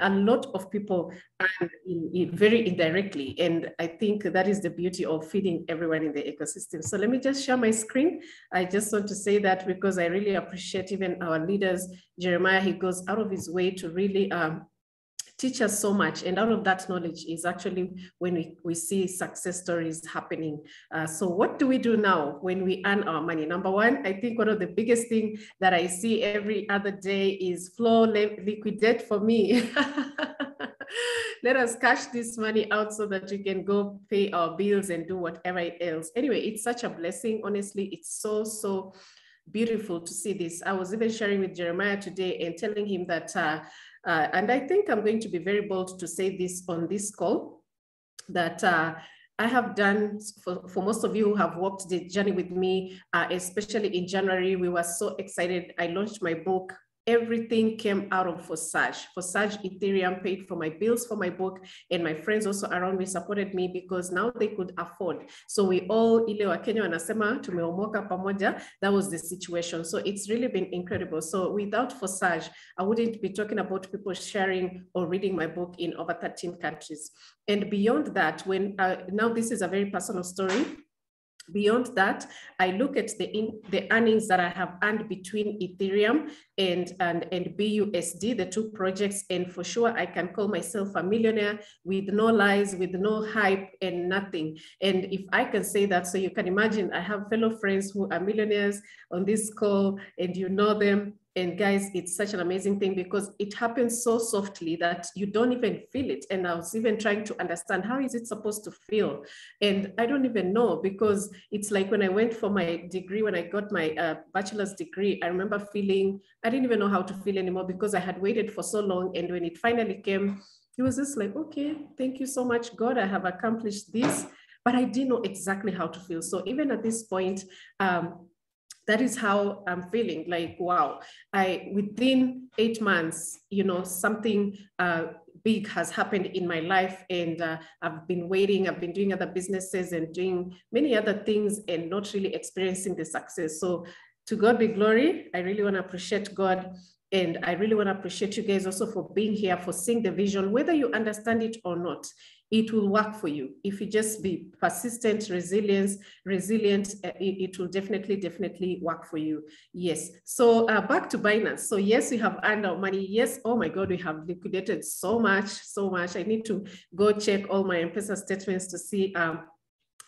a lot of people in, in very indirectly. And I think that is the beauty of feeding everyone in the ecosystem. So let me just share my screen. I just want to say that because I really appreciate even our leaders, Jeremiah, he goes out of his way to really um, teach us so much. And out of that knowledge is actually when we, we see success stories happening. Uh, so what do we do now when we earn our money? Number one, I think one of the biggest thing that I see every other day is Flo liquidate for me. Let us cash this money out so that we can go pay our bills and do whatever else. Anyway, it's such a blessing. Honestly, it's so, so beautiful to see this. I was even sharing with Jeremiah today and telling him that uh, uh, and I think I'm going to be very bold to say this on this call, that uh, I have done, for, for most of you who have walked the journey with me, uh, especially in January, we were so excited. I launched my book, everything came out of Forsage. Forsage Ethereum paid for my bills for my book, and my friends also around me supported me because now they could afford. So we all, ile wa Kenya wanasema tumeomoka pamoja. That was the situation. So it's really been incredible. So without Forsage, I wouldn't be talking about people sharing or reading my book in over 13 countries. And beyond that, when uh, now this is a very personal story. Beyond that, I look at the, in, the earnings that I have earned between Ethereum and, and, and BUSD, the two projects. And for sure, I can call myself a millionaire with no lies, with no hype and nothing. And if I can say that, so you can imagine, I have fellow friends who are millionaires on this call and you know them and guys, it's such an amazing thing because it happens so softly that you don't even feel it. And I was even trying to understand how is it supposed to feel? And I don't even know because it's like when I went for my degree, when I got my uh, bachelor's degree, I remember feeling, I didn't even know how to feel anymore because I had waited for so long. And when it finally came, it was just like, okay, thank you so much, God, I have accomplished this but I didn't know exactly how to feel. So even at this point, um, that is how I'm feeling like, wow, I within eight months, you know, something uh, big has happened in my life and uh, I've been waiting, I've been doing other businesses and doing many other things and not really experiencing the success. So to God be glory. I really want to appreciate God and I really want to appreciate you guys also for being here, for seeing the vision, whether you understand it or not it will work for you. If you just be persistent, resilience, resilient, uh, it, it, will definitely, definitely work for you. Yes. So uh, back to Binance. So yes, we have earned our money. Yes. Oh my God, we have liquidated so much, so much. I need to go check all my M-Pesa statements to see um,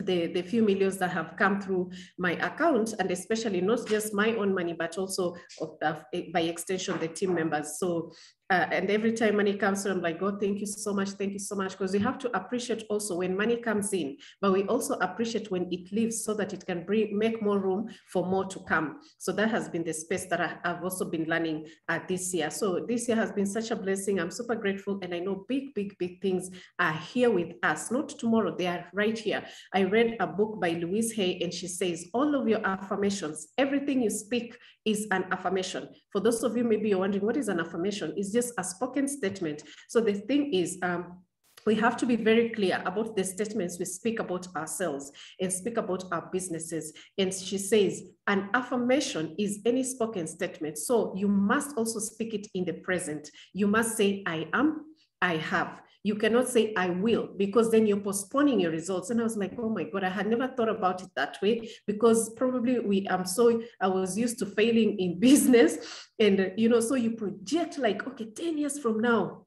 the, the few millions that have come through my account and especially not just my own money, but also of, uh, by extension, the team members. So uh, and every time money comes through, I'm like, God, thank you so much. Thank you so much. Because we have to appreciate also when money comes in, but we also appreciate when it leaves so that it can bring, make more room for more to come. So that has been the space that I, have also been learning uh, this year. So this year has been such a blessing. I'm super grateful. And I know big, big, big things are here with us. Not tomorrow, they are right here. I read a book by Louise Hay and she says, all of your affirmations, everything you speak is an affirmation. For those of you, maybe you're wondering, what is an affirmation? It's just a spoken statement. So the thing is, um, we have to be very clear about the statements we speak about ourselves and speak about our businesses. And she says, an affirmation is any spoken statement. So you must also speak it in the present. You must say, I am, I have. You cannot say, I will, because then you're postponing your results. And I was like, oh my God, I had never thought about it that way because probably we, I'm so, I was used to failing in business. And, you know, so you project like, okay, 10 years from now,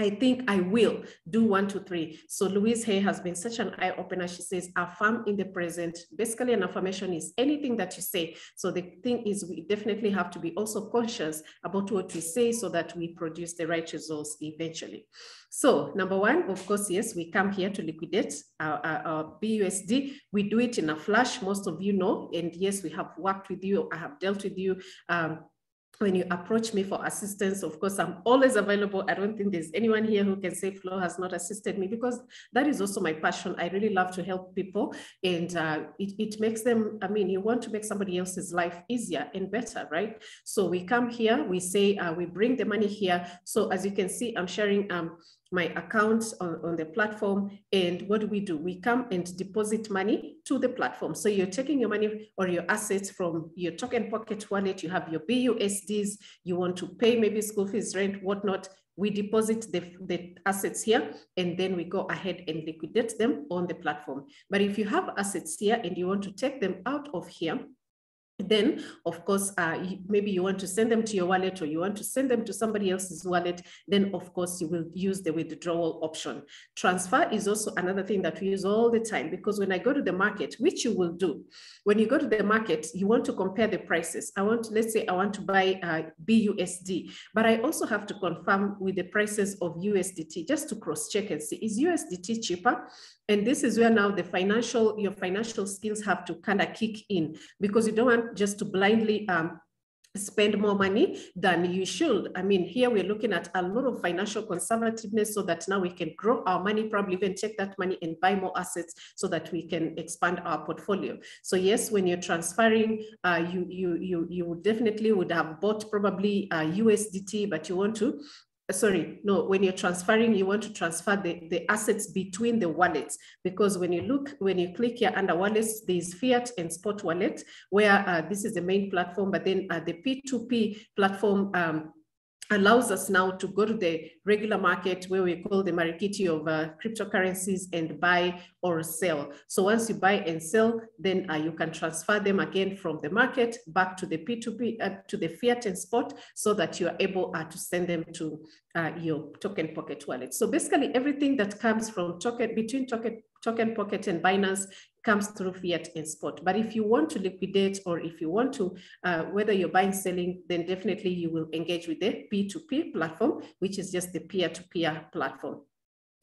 I think I will do one, two, three. So Louise Hay has been such an eye opener. She says, affirm in the present. Basically, an affirmation is anything that you say. So the thing is, we definitely have to be also conscious about what we say so that we produce the right results eventually. So number one, of course, yes, we come here to liquidate our, our, our, BUSD. We do it in a flash, most of you know, and yes, we have worked with you, I have dealt with you um, when you approach me for assistance, of course, I'm always available. I don't think there's anyone here who can say Flo has not assisted me because that is also my passion. I really love to help people and uh, it, it makes them, I mean, you want to make somebody else's life easier and better, right? So we come here, we say, uh, we bring the money here. So as you can see, I'm sharing um, my account on, on the platform. And what do we do? We come and deposit money to the platform. So you're taking your money or your assets from your token pocket wallet, you have your BUSDs, you want to pay maybe school fees, rent, whatnot, we deposit the, the assets here, and then we go ahead and liquidate them on the platform. But if you have assets here and you want to take them out of here, then of course uh, maybe you want to send them to your wallet or you want to send them to somebody else's wallet then of course you will use the withdrawal option. Transfer is also another thing that we use all the time because when i go to the market which you will do when you go to the market you want to compare the prices. I want let's say i want to buy uh, busd but i also have to confirm with the prices of usdt just to cross check and see is usdt cheaper? And this is where now the financial, your financial skills have to kind of kick in because you don't want just to blindly um, spend more money than you should. I mean, here we're looking at a lot of financial conservativeness so that now we can grow our money, probably even take that money and buy more assets so that we can expand our portfolio. So yes, when you're transferring, uh, you, you, you, you definitely would have bought probably uh, USDT, but you want to sorry, no, when you're transferring, you want to transfer the, the assets between the wallets. Because when you look, when you click here under wallets, there's fiat and spot wallet where uh, this is the main platform, but then uh, the P2P platform um, allows us now to go to the regular market where we call the marikiti of uh, cryptocurrencies and buy or sell. So once you buy and sell, then uh, you can transfer them again from the market back to the P2P, uh, to the fiat and spot so that you are able uh, to send them to uh, your token pocket wallet. So basically everything that comes from token between token token pocket and Binance comes through fiat and spot. But if you want to liquidate or if you want to, uh, whether you're buying, selling, then definitely you will engage with the P2P platform, which is just the peer-to-peer -peer platform.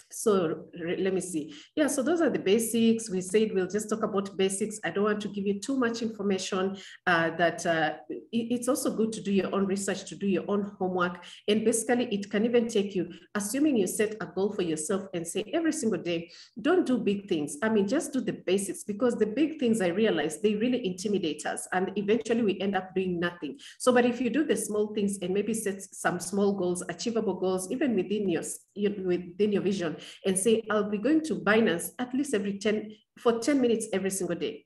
So let me see. Yeah, so those are the basics. We said we'll just talk about basics. I don't want to give you too much information uh, that uh, it's also good to do your own research, to do your own homework. And basically it can even take you, assuming you set a goal for yourself and say every single day, don't do big things. I mean, just do the basics because the big things I realize they really intimidate us and eventually we end up doing nothing. So, but if you do the small things and maybe set some small goals, achievable goals, even within your, within your vision, and say, I'll be going to Binance at least every 10, for 10 minutes every single day.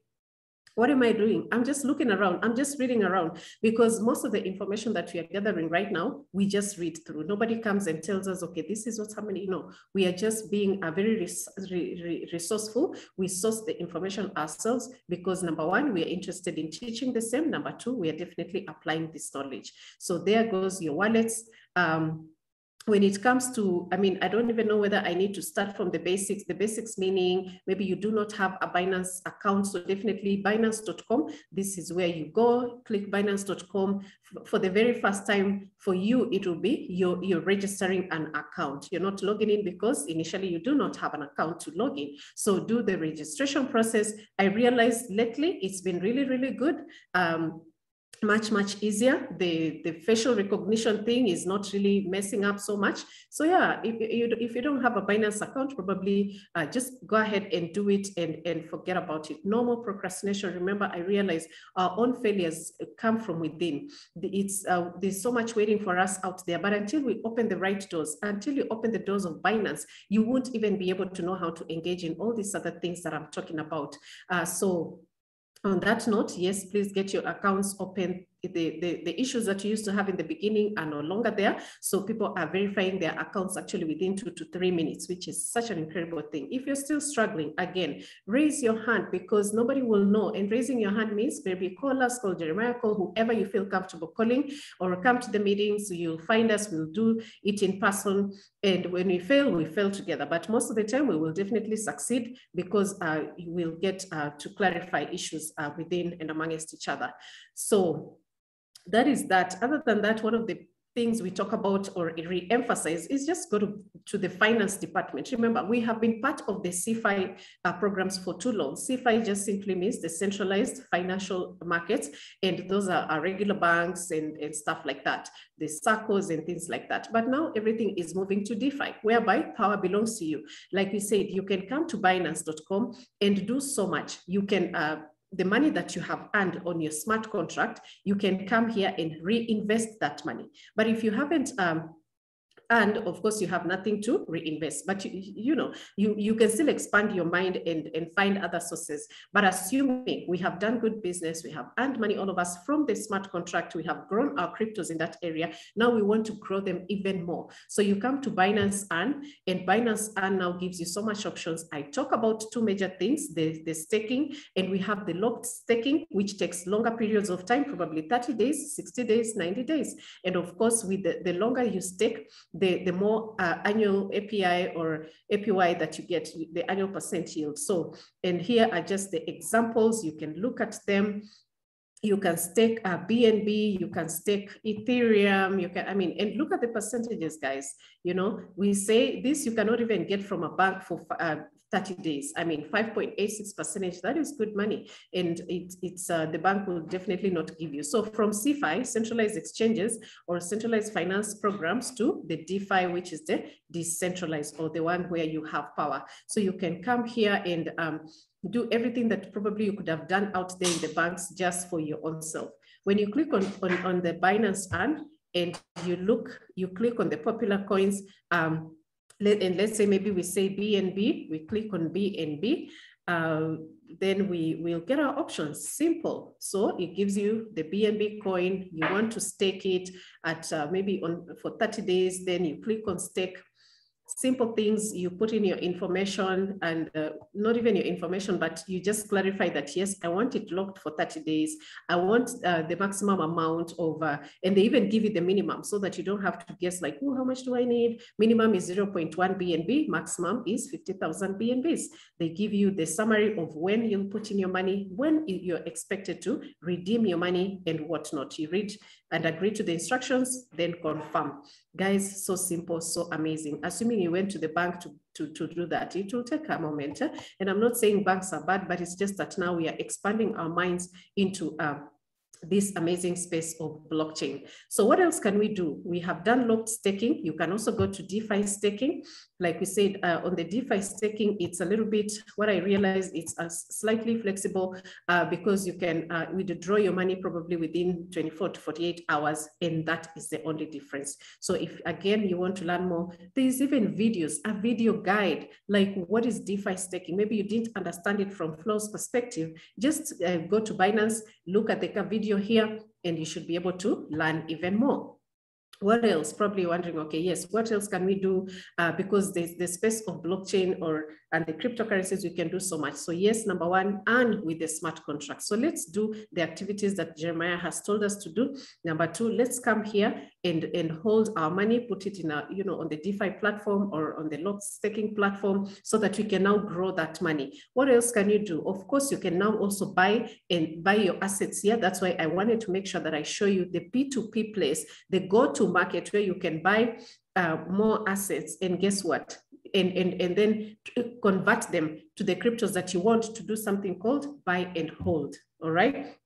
What am I doing? I'm just looking around. I'm just reading around because most of the information that we are gathering right now, we just read through. Nobody comes and tells us, okay, this is what's happening. You know, we are just being a very res re resourceful. We source the information ourselves because number one, we are interested in teaching the same. Number two, we are definitely applying this knowledge. So there goes your wallets. Um, when it comes to, I mean, I don't even know whether I need to start from the basics. The basics meaning maybe you do not have a Binance account. So definitely Binance.com. This is where you go, click Binance.com. For the very first time for you, it will be you're, you're registering an account. You're not logging in because initially you do not have an account to log in. So do the registration process. I realized lately it's been really, really good. Um, much, much easier. The, the facial recognition thing is not really messing up so much. So yeah, if you, if you don't have a Binance account, probably uh, just go ahead and do it and, and forget about it. No more procrastination. Remember, I realize our own failures come from within. It's uh, There's so much waiting for us out there, but until we open the right doors, until you open the doors of Binance, you won't even be able to know how to engage in all these other things that I'm talking about. Uh, so on that note, yes, please get your accounts open the, the, the issues that you used to have in the beginning are no longer there. So people are verifying their accounts actually within two to three minutes, which is such an incredible thing. If you're still struggling, again, raise your hand because nobody will know. And raising your hand means maybe call us, call Jeremiah, call whoever you feel comfortable calling, or come to the meetings. You'll find us, we'll do it in person. And when we fail, we fail together. But most of the time, we will definitely succeed because uh, we'll get uh, to clarify issues uh, within and amongst each other. So that is that. Other than that, one of the things we talk about or re-emphasize is just go to, to the finance department. Remember, we have been part of the CeFi uh, programs for too long. CeFi just simply means the centralized financial markets, and those are our regular banks and, and stuff like that, the circles and things like that. But now everything is moving to DeFi, whereby power belongs to you. Like we said, you can come to Binance.com and do so much. You can uh, the money that you have earned on your smart contract, you can come here and reinvest that money. But if you haven't um, and of course you have nothing to reinvest but you, you know you you can still expand your mind and and find other sources. But assuming we have done good business we have earned money all of us from the smart contract we have grown our cryptos in that area now we want to grow them even more. So you come to binance earn and binance earn now gives you so much options. I talk about two major things the the staking and we have the locked staking which takes longer periods of time probably 30 days 60 days 90 days. And of course with the, the longer you stake the, the more uh, annual API or APY that you get, the annual percent yield. So, and here are just the examples. You can look at them. You can stake uh, BNB, you can stake Ethereum, you can, I mean, and look at the percentages, guys. You know, we say this you cannot even get from a bank for uh, 30 days. I mean, 5.86 percentage, that is good money. And it, it's uh, the bank will definitely not give you. So from CeFi, centralized exchanges or centralized finance programs to the DeFi, which is the decentralized or the one where you have power. So you can come here and um, do everything that probably you could have done out there in the banks just for your own self. When you click on, on, on the Binance Earn and you look, you click on the popular coins, um, let, and let's say maybe we say BNB, we click on BNB, uh, then we will get our options. Simple. So it gives you the BNB coin, you want to stake it at uh, maybe on for 30 days, then you click on stake simple things you put in your information and uh, not even your information but you just clarify that yes i want it locked for 30 days. I want uh, the maximum amount of uh, and they even give you the minimum so that you don't have to guess like oh how much do i need? Minimum is 0.1 bnb maximum is 50000 bnbs they give you the summary of when you'll put in your money when you're expected to redeem your money and whatnot. You read and agree to the instructions, then confirm. Guys, so simple, so amazing. Assuming you went to the bank to, to, to do that, it will take a moment. And I'm not saying banks are bad, but it's just that now we are expanding our minds into uh, this amazing space of blockchain. So what else can we do? We have done locked staking. You can also go to DeFi staking. Like we said, uh, on the DeFi staking, it's a little bit, what I realized, it's a slightly flexible uh, because you can uh, withdraw your money probably within 24 to 48 hours, and that is the only difference. So if, again, you want to learn more, there's even videos, a video guide, like what is DeFi staking? Maybe you didn't understand it from Flo's perspective. Just uh, go to Binance, look at the video here and you should be able to learn even more what else? Probably wondering, okay, yes, what else can we do? Uh, because there's the space of blockchain or and the cryptocurrencies, we can do so much. So yes, number one, and with the smart contract. So let's do the activities that Jeremiah has told us to do. Number two, let's come here and, and hold our money, put it in a, you know, on the DeFi platform or on the lock staking platform so that we can now grow that money. What else can you do? Of course, you can now also buy and buy your assets here. That's why I wanted to make sure that I show you the P2P place, the go-to market where you can buy uh, more assets. And guess what? And, and, and then convert them to the cryptos that you want to do something called buy and hold. All right.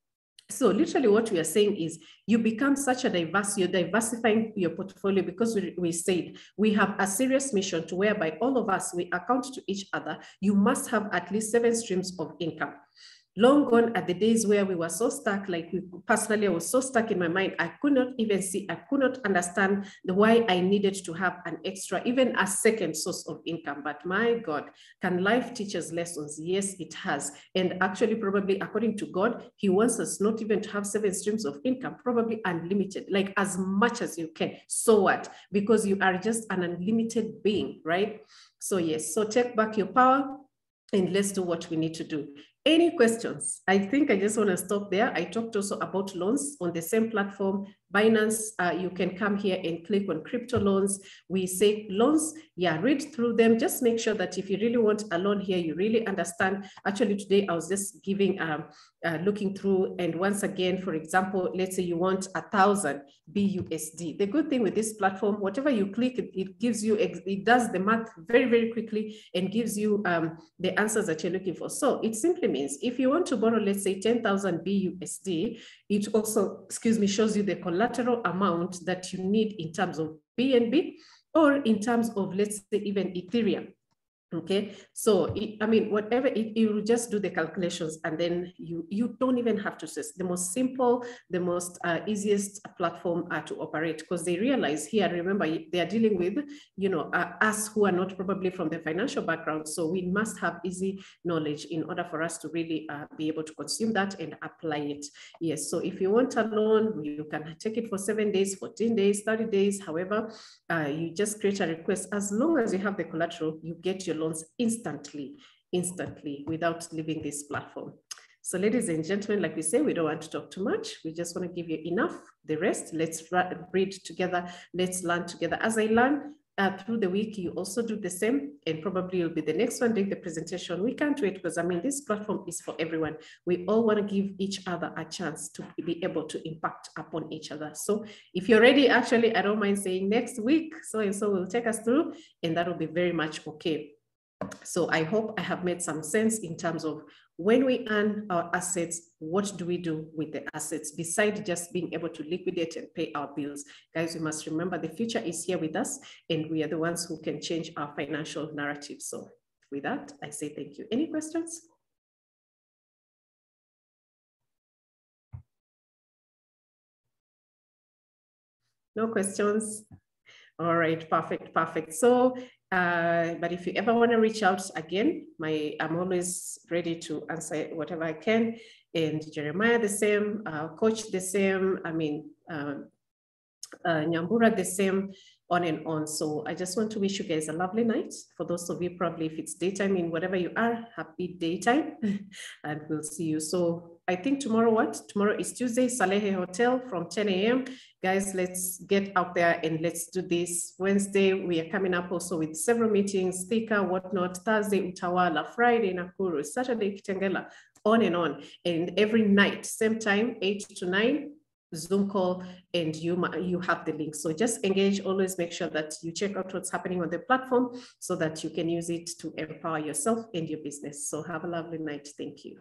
So literally what we are saying is you become such a diverse, you're diversifying your portfolio because we, we said we have a serious mission to whereby all of us, we account to each other. You must have at least seven streams of income long gone are the days where we were so stuck like we, personally i was so stuck in my mind. I could not even see i could not understand the why i needed to have an extra even a second source of income. But my god can life teach us lessons? Yes it has. And actually probably according to god he wants us not even to have seven streams of income probably unlimited like as much as you can. So what? Because you are just an unlimited being right? So yes. So take back your power and let's do what we need to do. Any questions? I think I just want to stop there. I talked also about loans on the same platform Binance, uh, you can come here and click on crypto loans. We say loans, yeah, read through them. Just make sure that if you really want a loan here, you really understand. Actually, today I was just giving, um, uh, looking through, and once again, for example, let's say you want a thousand BUSD. The good thing with this platform, whatever you click, it, it gives you, it does the math very, very quickly and gives you um, the answers that you're looking for. So it simply means if you want to borrow, let's say 10,000 BUSD, it also, excuse me, shows you the collateral amount that you need in terms of BNB or in terms of, let's say, even Ethereum. Okay, so it, I mean, whatever it, you just do the calculations and then you you don't even have to the most simple, the most uh, easiest platform uh, to operate because they realize here. Remember, they are dealing with you know uh, us who are not probably from the financial background, so we must have easy knowledge in order for us to really uh, be able to consume that and apply it. Yes, so if you want a loan, you can take it for seven days, fourteen days, thirty days, however, uh, you just create a request as long as you have the collateral, you get loans instantly, instantly without leaving this platform. So ladies and gentlemen, like we say, we don't want to talk too much. We just want to give you enough. The rest, let's read together. Let's learn together. As I learn, uh, through the week, you also do the same, and probably you'll be the next one doing the presentation. We can't wait because I mean, this platform is for everyone. We all want to give each other a chance to be able to impact upon each other. So if you're ready, actually, I don't mind saying next week, so and so will take us through, and that will be very much okay. So I hope I have made some sense in terms of when we earn our assets, what do we do with the assets besides just being able to liquidate and pay our bills? Guys, we must remember the future is here with us and we are the ones who can change our financial narrative. So with that, I say thank you. Any questions? No questions? All right, perfect, perfect. So uh, but if you ever want to reach out again, my I'm always ready to answer whatever I can. And Jeremiah the same, uh, Coach the same. I mean, um, uh, Nyambura the same, on and on. So I just want to wish you guys a lovely night. For those of you, probably if it's daytime in whatever you are, happy daytime, and we'll see you. So I think tomorrow, what? Tomorrow is Tuesday, Salehe Hotel from 10 a.m. Guys, let's get out there and let's do this. Wednesday, we are coming up also with several meetings, Thika, whatnot. Thursday, Utawala. Friday, Nakuru. Saturday, Kitengela, on and on. And every night, same time, 8 to 9, Zoom call and you, you have the link. So just engage, always make sure that you check out what's happening on the platform so that you can use it to empower yourself and your business. So have a lovely night. Thank you.